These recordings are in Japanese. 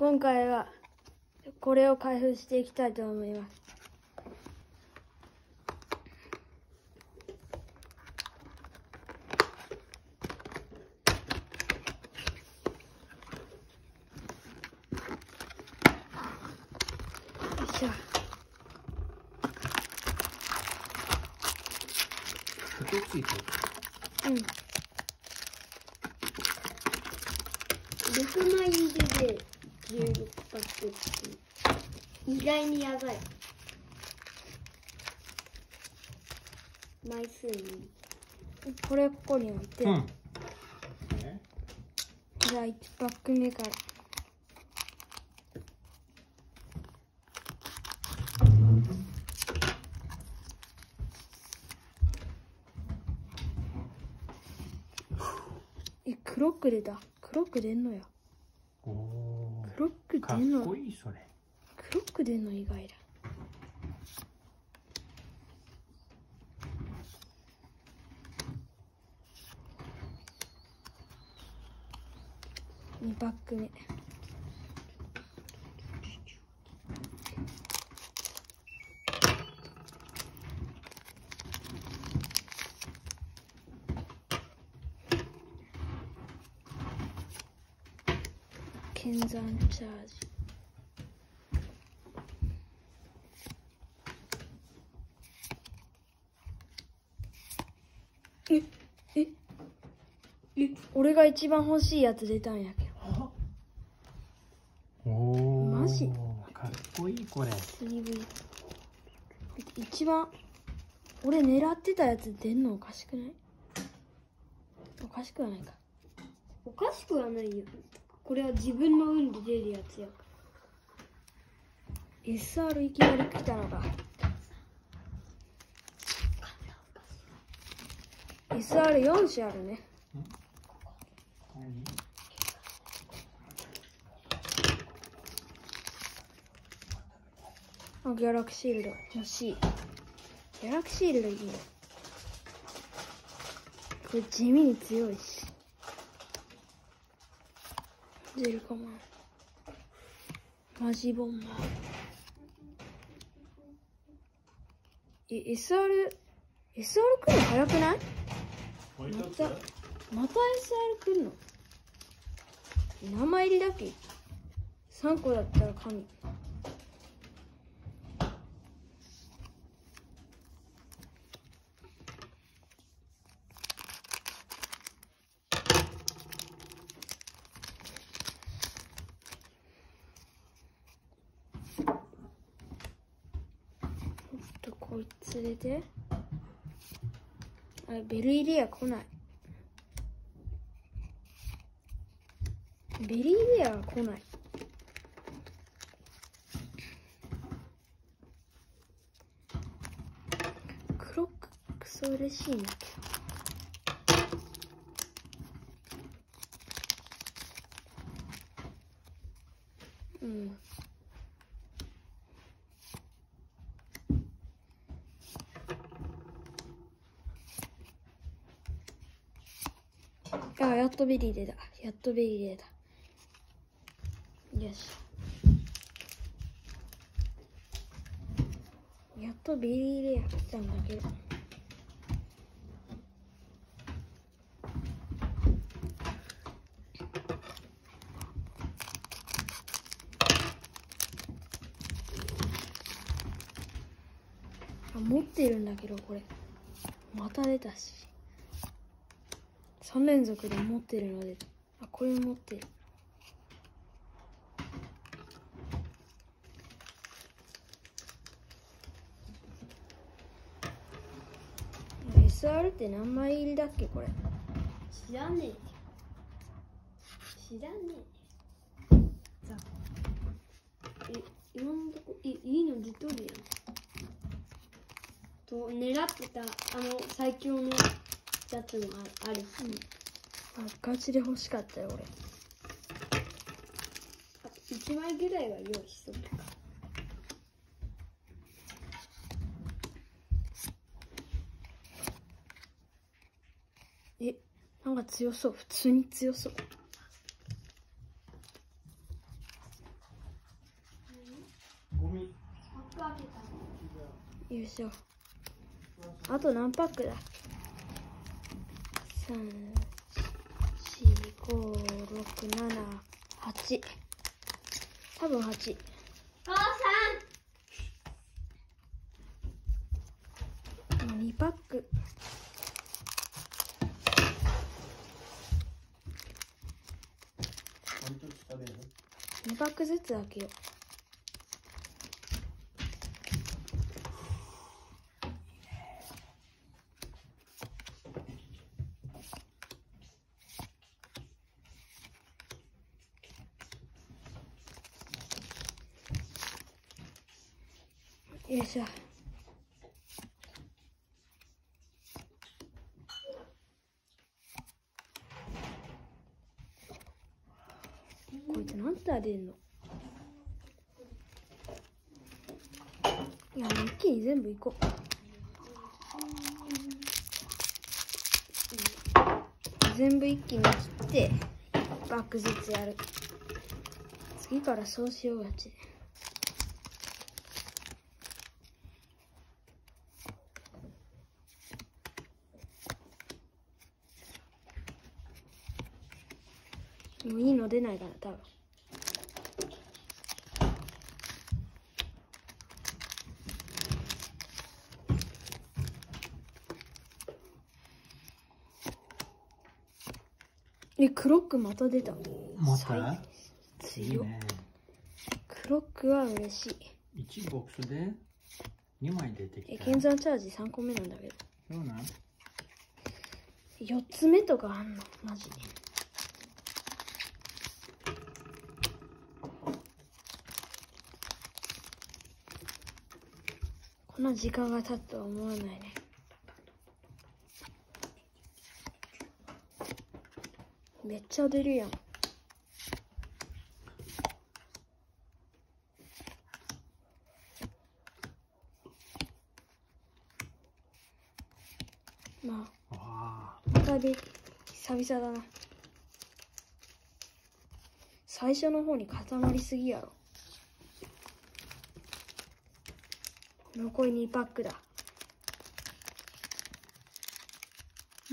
今回はこれを開封していきたいと思います。よいしょ。うん。6枚入りで16パックってい。う意外にやばい。枚数にこれここに置いて、うん。えじゃあ1パック目から。えクロック出た。クロック出んのよおおクロックかっこいいそれ。クロック出んの意外だ。2パック目。剣山チャージ。えええ俺が一番欲しいやつ出たんやけど。おおマジ？かっこいいこれ。3V 一番俺狙ってたやつ出んのおかしくない？おかしくはないか。おかしくはないよ。これは自分の運で出るやつやか SR いきなり来たのか SR4 種あるね。あギャラクシールド。欲しい。ギャラクシールドいいね。これ地味に強いし。出るかもマジボンマーえ SR SR 来るの早くない？またまた SR 来るの？何枚入りだっけ？3個だったら神。ちょっとこいつれて。あベル入りは来ない。ベリーレアは来ない。クロッククソ嬉しいんだけどうんあやっとベリーレだやっとベリーレだよし。やっとベリーレア来たんだけど。あ持ってるんだけどこれ。また出たし。3連続で持ってるのであこれ持ってる。SR って何枚入りだっけこれ。知らねえ。知らねえ。さえ今のとこいいいの出とるやん。と狙ってたあの最強のやつもある。し、うん、あガチで欲しかったよ俺。1枚ぐらいは用意しかえなんか強そう。普通に強そう。優勝あと何パックだ？34567多分8母さ2パック2パックずつ開けようよいしょ。こいつ何体出んの？いやもう一気に全部いこう。全部一気に切って1パックずつやる。次からそうしようがちもういいの出ないから多分。えクロックまた出た。ま最たいいね。クロックは嬉しい。1ボックスで2枚出てきた。え剣山チャージ3個目なんだけど。そうなん？4つ目とかあんの？マジでんな時間が経つとは思わないね。めっちゃ出るやん。まああまたで久々だな。最初の方に固まりすぎやろ。残り2パックだ。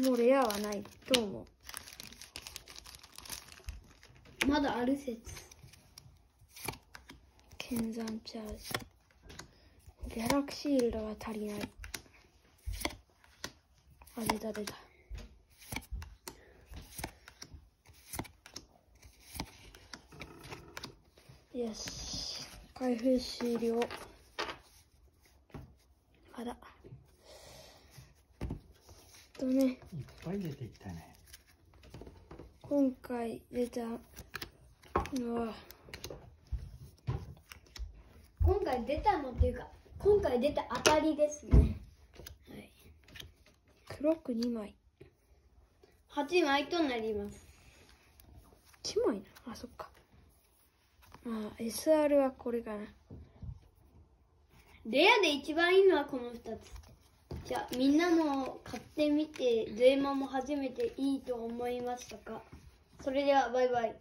もうレアはないと思う。まだある説。剣山チャージ。ギャラクシールドが足りない。あ出た出たよし。開封終了まだとね。いっぱい出てきたね。今回出たのは。今回出たのっていうか今回出た当たりですね。はい。クロック2枚。8枚となります。1枚な。あそっか。あ SR はこれかな。レアで一番いいのはこの2つじゃあみんなも買ってみてドエマも初めていいと思いましたか？それではバイバイ